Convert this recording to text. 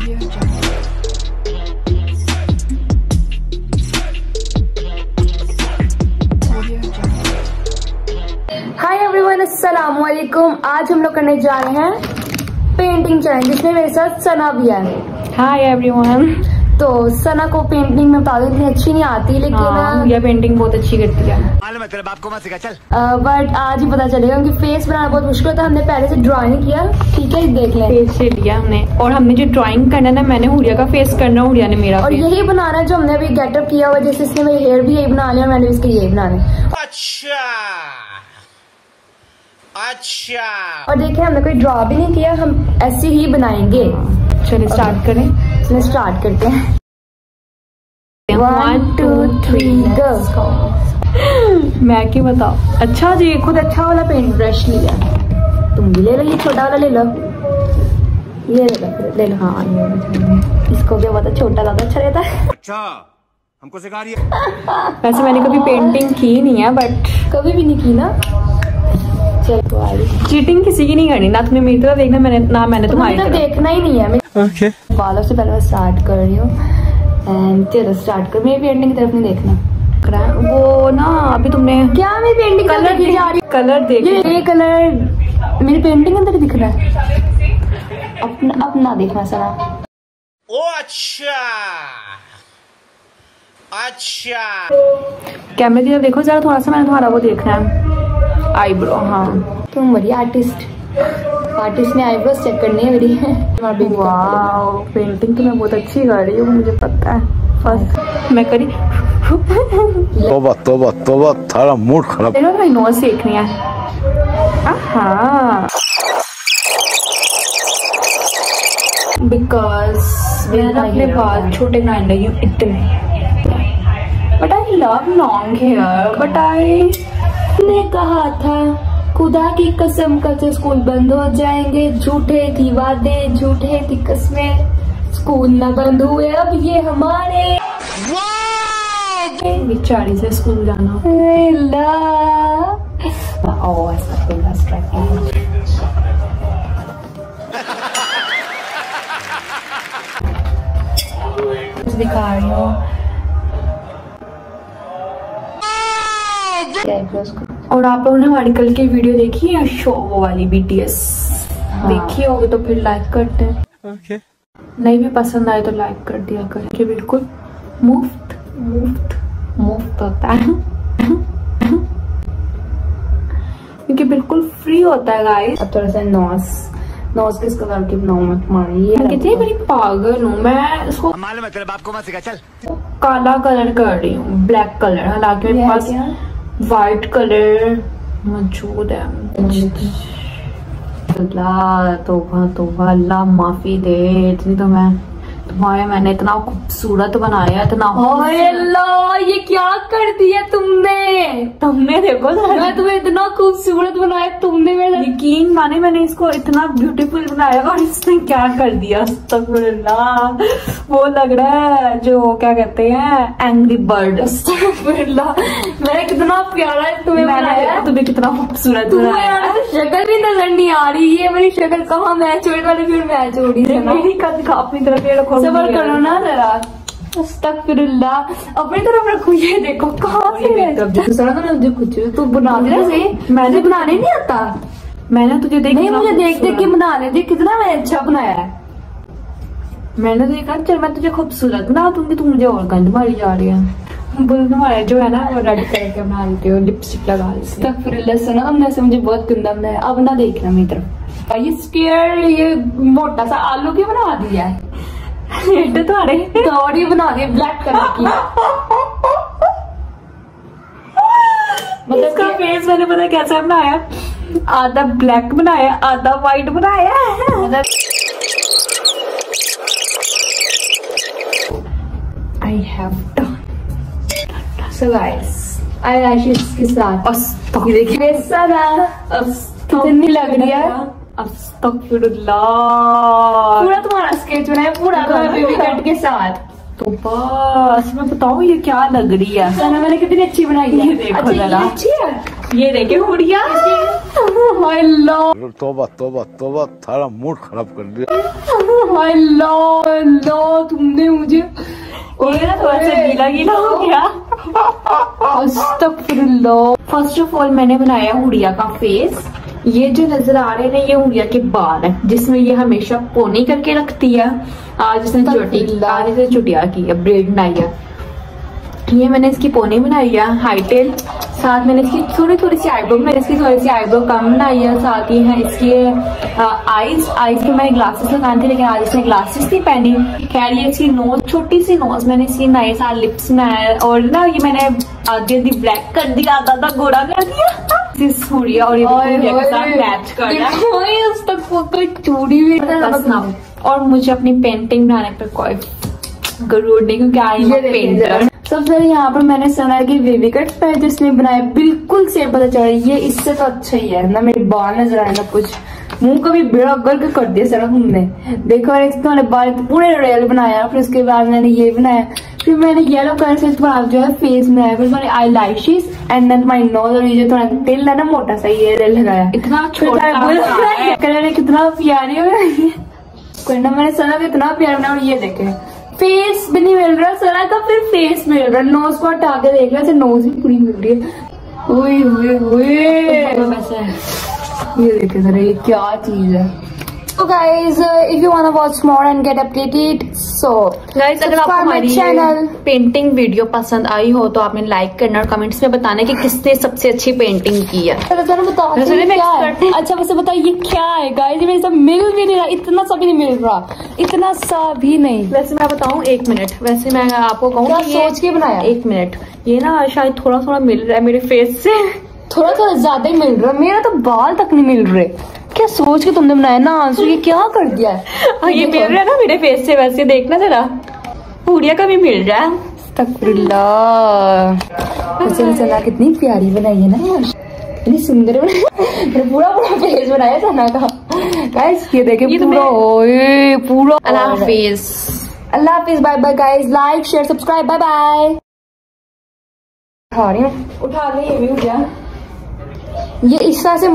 Audio everyone आज हम लोग करने जा रहे हैं पेंटिंग चैलेंज जिसमें मेरे साथ सना भी है। हाय एवरीवन तो सना को पेंटिंग में बता दूँ इतनी अच्छी नहीं आती हाँ, लेकिन ये पेंटिंग बहुत अच्छी करती है। मालूम है तेरे बाप को मत सिखा चल। बट आज ही पता चलेगा क्योंकि फेस बनाना बहुत मुश्किल है। हमने पहले से ड्राइंग किया ठीक है देख लें। फेस से लिया हमने। और हमने जो ड्राइंग करना ना मैंने हुरिया का फेस करना हुरिया ने मेरा और यही बनाना है जो हमने अभी गेटअप किया हुआ जैसे इसने मेरे हेयर भी यही बना लिया और मैंने इसके यही बनाने अच्छा। अच्छा। और देखिए हमने कोई ड्रॉ भी नहीं किया हम ऐसे ही बनाएँगे। चलिए स्टार्ट करें। इसमें स्टार्ट करते हैं। वन टू थ्री गो मैं क्या बताओ। अच्छा जी खुद अच्छा वाला पेंट ब्रश लिया। तुम भी ले लो ये छोटा वाला ले लो। ये ले लो ले लो। हाँ ये इसको क्या पता छोटा ज़्यादा अच्छा रहता है? अच्छा हमको सिखा रही है। वैसे मैंने कभी पेंटिंग की नहीं है बट कभी भी नहीं की ना। चल तो आ रही चीटिंग किसी की नहीं करनी। ना तुमने मेरी तरफ़ देखना मैंने ना मैंने तुम्हारी तुम्हें तो तरफ़ देखना ही नहीं है। मैं बालों से पहले मैं स्टार्ट कर रही हूँ। एंड चलो स्टार्ट कर। मेरी पेंटिंग की तरफ़ नहीं देखना। वो ना अभी तुमने क्या मेरी पेंटिंग कलर देखी जा रही कलर देख ये ये कलर मेरी पेंटिंग अंदर दिख रहा है। अपना अपना देखना सना ओ अच्छा। अच्छा। कैमरे की तरफ़ देखो जरा थोड़ा सा मैंने तुम्हारा वो देखना है। आईब्रो हाँ। तुम बड़ी आर्टिस्ट आर्टिस्ट ने आईब्रोज चेक करनी है मेरी। वाओ पेंटिंग तो मैं बहुत अच्छी कर रही हूँ मुझे पता है। फ़र्स्ट मैं करी। तोबा तोबा तोबा थारा मूड खराब। देखो मेरी नोज़ देखनी है? हाँ बिकॉज़ मैंने अपने बाल छोटे बनाने लगी हूँ इतने। But I love long hair but I ने कहा था खुदा की कसम कल स्कूल बंद हो जाएँगे। झूठे थी वादे झूठे थी कस्में। स्कूल न बंद हुए अब ये हमारे। बेचारी से स्कूल जाना। ओ दिखा रही हूँ। और आप लोगों ने हमारी कल की वीडियो देखी है शो वो वाली बीटीएस हाँ। देखी होगी तो फिर लाइक करते हैं नहीं भी पसंद आए तो लाइक कर दिया करें। कि बिल्कुल। मुफ़्त मुफ़्त मुफ़्त होता है। क्योंकि बिल्कुल फ्री होता है गाइस अब थोड़ा सा नॉस नॉस किस कलर की बनाऊँ मैं तुम्हारी ये कितनी बड़ी पागल हूँ मैं इसको मालूम है तेरे बाप को मत सिखा चल। काला कलर कर रही हूँ ब्लैक कलर हालाँकि मेरे पास क्या? व्हाइट कलर मौजूद है अल्लाह तोबा तोबा अल्लाह माफ़ी दे इतनी तो मैं तुम्हारे मैंने इतना खूबसूरत बनाया इतना ये क्या कर दिया तुमने? तुमने देखो मैं तुम्हें इतना खूबसूरत बनाया तुमने मेरा यकीन माने मैंने इसको इतना ब्यूटीफुल बनाया और इसने क्या कर दिया? वो लग रहा है जो क्या कहते हैं एंग्री बर्ड अस्तगफुरुल्लाह। मैंने कितना प्यारा तुम्हें बनाया तुम्हें कितना खूबसूरत बनाया शक्ल भी नज़र नहीं आ रही है मेरी शक्ल कहाँ मैच हो रही मैच हो रही है मेरी कद का अपनी तरफ़ रखो। सबर करो ना जरा अपनी तरफ़ रखो ये देखो कहाँ से तो मुझे कुछ तू बना दे से मैंने बनाने नहीं आता। मैंने तुझे देख नहीं मुझे देख देख के बना ले देख कितना मैंने अच्छा बनाया है। मैंने तो देखा चल मैं तुझे खूबसूरत बना दूँगी तू मुझे और गंद मारी जा रही है। जो है ना वो रेड कलर के बना लेती हो लिपस्टिक लगा लेती हो। अस्तगफिरुल्लाह सुना तुमने ऐसे मुझे बहुत गंदा बनाया। अब ना देखना मेरी तरफ़। ये स्केयर ये मोटा सा आलू क्यों बना दिया? है दौड़ी बना दी ब्लैक कलर की। मतलब इसका फेस मैंने पता कैसा बनाया? आधा ब्लैक बनाया आधा व्हाइट बनाया। मतलब I have done so guys I Ashish के साथ। ये देखिए। मेरे साथ कितनी लग रही है? पूरा तुम्हारा स्केच बनाया पूरा बेबी कट के साथ। तो बस मैं बताऊँ ये क्या लग रही है? सना मैंने कितनी अच्छी बनाई है। देखो अच्छा जरा। अच्छी है? ये देखे हुड़िया तोबा तोबा तोबा थारा मूड खराब कर दिया। तुमने मुझे ये थोड़ा सा गीला गीला हो गया। फ़र्स्ट ऑफ़ ऑल मैंने बनाया हुड़िया का फेस ये जो नज़र आ रहे हैं ना ये हुड़िया के बाल है जिसमें ये हमेशा पोनी करके रखती है। आज इसने चोटी आज इसने चुटिया की है ब्रेड बनाई है। ये मैंने इसकी पोनी बनाई है हाईटेल साथ मैंने इसकी थोड़ी थोड़ी सी आईब्रो मैंने इसकी थोड़ी सी आईब्रो कम बनाई है। साथ ही है इसकी आईज आईज के मैंने ग्लासेस लगाए थे लेकिन आज इसने ग्लासेस नहीं पहनी। खैर ये इसकी नोज़ छोटी सी नोज़ मैंने इसकी नए साथ लिप्स बनाया और ना ये मैंने आधी आधी ब्लैक कर दिया आधा आधा गोरा कर दिया। दिस हुड़िया और ये हुड़िया के साथ मैच कर रहा है। उस तक कोई चूड़ी भी बस ना और मुझे अपनी पेंटिंग बनाने पर कोई गरूर नहीं क्योंकि आई एम पेंटर सबसे यहाँ पर मैंने सना की बेबी कट पे जिसने बनाया बिल्कुल सेम पता चल रहा है ये इससे तो अच्छा ही है ना मेरे बाल नज़र आए ना कुछ। मुँह को भी बड़ा गर्ग कर दिया सर तुमने देखो मैंने तुम्हारे बाल पूरे रेल बनाया फिर उसके बाद मैंने ये बनाया। फिर मैंने येलो कलर से तुम्हारा जो है फेस बनाया फिर मैंने eyelashes and then my nose और ये जो थोड़ा तिल है ना मोटा सा ये लगाया। इतना छोटा कलर कितना प्यारी हो करना मैंने सना को इतना प्यार बनाया और ये देखे। फेस भी नहीं मिल रहा सरा का फिर फेस मिल रहा। है नोज़ को हटा के देख रहा नोज़ भी पूरी मिल रही है। ओए ओए ओए ये देखे जरा ये क्या चीज़ है। So guys, uh, if you wanna watch more and get updated, so guys अगर आपको हमारी channel. पेंटिंग वीडियो पसंद आई हो तो आपने लाइक करना और कमेंट्स में बताना कि किसने सबसे अच्छी पेंटिंग की है। ये अच्छा वैसे बताओ ये क्या है गाइस ये मेरे सब मिल भी नहीं रहा इतना सा भी नहीं मिल रहा इतना सा भी नहीं। वैसे मैं बताऊँ एक मिनट वैसे मैं आपको कहूँ ये- सोच के बनाया? एक मिनट ये ना शायद थोड़ा थोड़ा मिल रहा है मेरे फेस से। थोड़ा थोड़ा ज़्यादा ही मिल रहा है। मेरा तो बाल तक नहीं मिल रहे। क्या सोच के तुमने बनाया? ना आँसू ये क्या कर दिया है? हाँ, ये मिल रहा है ना मेरे फेस से वैसे देखना जरा। पूड़िया का भी मिल रहा है। सना कितनी प्यारी बनाई है ना यार। इतनी सुंदर बनाई पूरा पूरा फेस बनाया सना का। गाइस ये देखे ये तो पूरा। ओए पूरा। अल्लाह हाफिज। अल्लाह हाफिज bye bye guys like share subscribe bye bye उठा रही हूँ। उठा ले ये भी हो गया। ये इस तरह से